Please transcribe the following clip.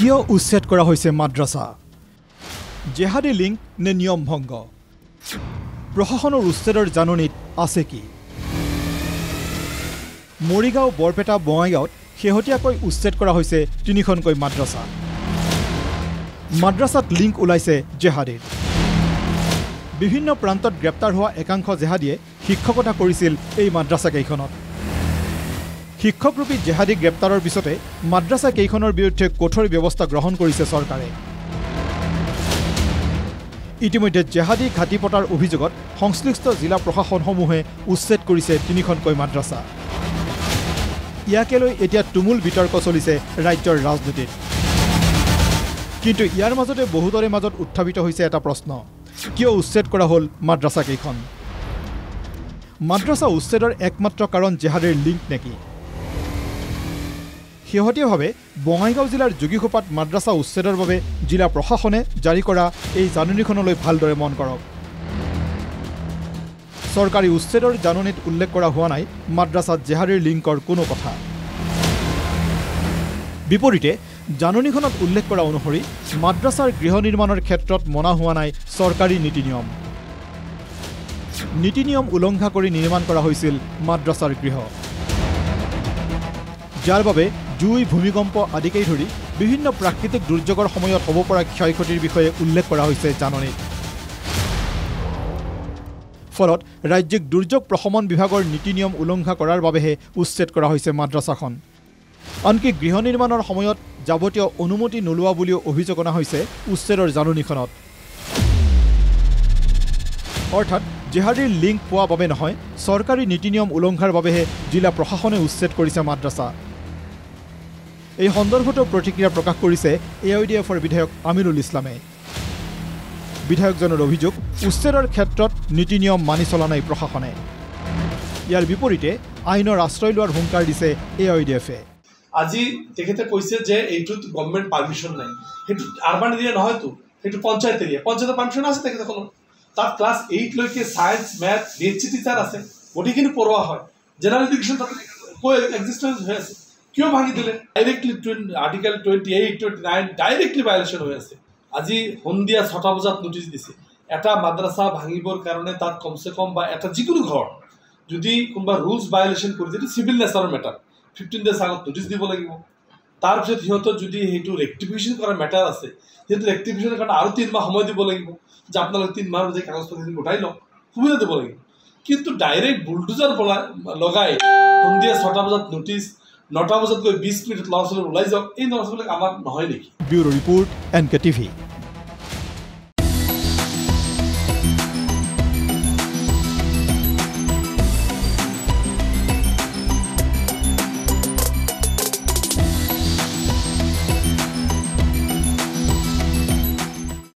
কিয় উচ্ছেদ কৰা হৈছে মাদ্ৰাছা? জেহাদী লিংক নে নিয়ম ভংগ? প্ৰশাসনৰ উচ্ছেদৰ জাননীত আছে কি? মৰিগাঁও বৰপেটা বঙাইগাঁৱত শেহতীয়াকৈ উচ্ছেদ কৰা হৈছে তিনিখনকৈ মাদ্ৰাছা। মাদ্ৰাছাত লিংক ওলাইছে জেহাদীৰ। বিভিন্ন প্ৰান্তত গ্ৰেপ্তাৰ হোৱা একাংশ জেহাদীয়ে শিক্ষকতা কৰিছিল এই মাদ্ৰাছাকেইখনত। শিক্ষকৰূপী জেহাদী গ্ৰেপ্তাৰৰ পিছতে মাদ্ৰাছা কেইখনৰ বিৰুদ্ধে কঠোৰ ব্যৱস্থা গ্ৰহণ কৰিছে চৰকাৰে। ইতিমধ্যে জেহাদী ঘাটি পতাৰ অভিযোগত সংশ্লিষ্ট জিলা প্ৰশাসনসমূহে উচ্ছেদ কৰিছে তিনিখনকৈ মাদ্ৰাছা। ইয়াকে লৈ এতিয়া তুমুল বিতৰ্ক চলিছে ৰাজ্যৰ ৰাজনীতিত। কিন্তু ইয়াৰ মাজতে বহুতৰে মাজত উত্থাপিত হৈছে এটা প্ৰশ্ন কিয় উচ্ছেদ কৰা হ'ল মাদ্ৰাছাকেইখন মাদ্ৰাছা উচ্ছেদৰ একমাত্ৰ কাৰণ জেহাদীৰ লিংক নেকি? শেহতীয়াভাৱে বঙাইগাঁও জিলাৰ যোগীখোপাত মাদ্ৰাছা উচ্ছেদৰ বাবে জিলা প্ৰশাসনে জাৰি কৰা এই জাননীখনলৈ ভালদৰে মন কৰক। চৰকাৰী উচ্ছেদৰ জাননীত উল্লেখ কৰা হোৱা নাই মাদ্ৰাছাত জেহাদীৰ লিংকৰ কোনো কথা। বিপৰীতে জাননীখনত উল্লেখ কৰা অনুসৰি মাদ্ৰাছাৰ গৃহ নিৰ্মাণৰ ক্ষেত্ৰত মনা হোৱা নাই চৰকাৰী নীতি নিয়ম। নীতি নিয়ম উলংঘা কৰি নিৰ্মাণ কৰা হৈছিল মাদ্ৰাছাৰ গৃহ। যাৰ বাবে জুই ভূমিকম্প আদিকেই ধৰি বিভিন্ন প্ৰাকৃতিক দুৰ্যোগৰ সময়ত হ'ব পৰা ক্ষয় ক্ষতিৰ বিষয়ে উল্লেখ কৰা হৈছে জাননীত। ফলত ৰাজ্যিক দুৰ্যোগ প্ৰশমন বিভাগৰ নীতি নিয়ম উলংঘা কৰাৰ বাবেহে উচ্ছেদ কৰা হৈছে মাদ্ৰাছাখন। আনকি গৃহ নিৰ্মাণৰ সময়ত যাৱতীয় অনুমতি নোলোৱা বুলিও অভিযোগ অনা হৈছে উচ্ছেদৰ জাননীখনত। অৰ্থাৎ জেহাদীৰ লিংক পোৱা বাবে নহয় চৰকাৰী নীতি নিয়ম উলংঘাৰ বাবেহে জিলা প্ৰশাসনে উচ্ছেদ কৰিছে মাদ্ৰাছা। এই সন্দৰ্ভতো প্ৰতিক্ৰিয়া প্ৰকাশ কৰিছে এ আই ডি এফৰ বিধায়ক আমিৰুল ইছলামে। বিধায়কজনৰ অভিযোগ উচ্ছেদৰ ক্ষেত্ৰত নীতি নিয়ম মানি চলা নাই প্ৰশাসনে। ইয়াৰ বিপৰীতে আইনৰ আশ্ৰয় লোৱাৰ হুংকাৰ দিছে এ আই ডি এফে। আজি তেখেতে কৈছে যে এইটোত গভৰ্ণমেণ্ট পাৰ্মিশ্যন নাই। সেইটো আৰ্বান এৰিয়া নহয়তো সেইটো পঞ্চায়ত এৰিয়া পঞ্চায়তৰ পাৰ্মিশ্যন আছে তেখেতসকলৰ তাত class এইটলৈকে science math H C teacher আছে। গোটেইখিনি পঢ়োৱা হয়। জেনেৰেল এডুকেশ্যন তাত কৈ হৈ আছে। কিয় ভাঙি দিলে? Directly article twenty eight twenty nine directly violation হৈ আছে। আজি সন্ধিয়া ছটা বজাত নটিচ দিছে। এটা মাদ্ৰাছা ভাঙিবৰ কাৰণে তাত কমচে কম বা এটা যিকোনো ঘৰ যদি কোনোবা ৰুলছ ভায়লেশ্যন কৰি দিয়ে চিভিল নেচাৰৰ মেটাৰ ফিফটিন ডেজ আগত নটিচ দিব লাগিব। তাৰপিছত সিহঁতৰ যদি সেইটো ৰেক্টিফিকেশ্যন কৰা মেটাৰ আছে সেইটো ৰেক্টিফিকেশ্যনৰ কাৰণে আৰু তিনি মাহ সময় দিব লাগিব যে আপোনালোকে তিনি মাহৰ যে কাগজ পাতিখিনি গোটাই লওক সুবিধা দিব লাগিব। কিন্তু ডাইৰেক্ট বুলডোজাৰ লগাই সন্ধিয়া ছটা বজাত নটিচ নটা বজাত গৈ বিছ মিনিট ল'ৰা ছোৱালী ওলাই যাওক। এই ল'ৰা ছোৱালীবিলাক আমাৰ নহয় নেকি? Bureau report N K TV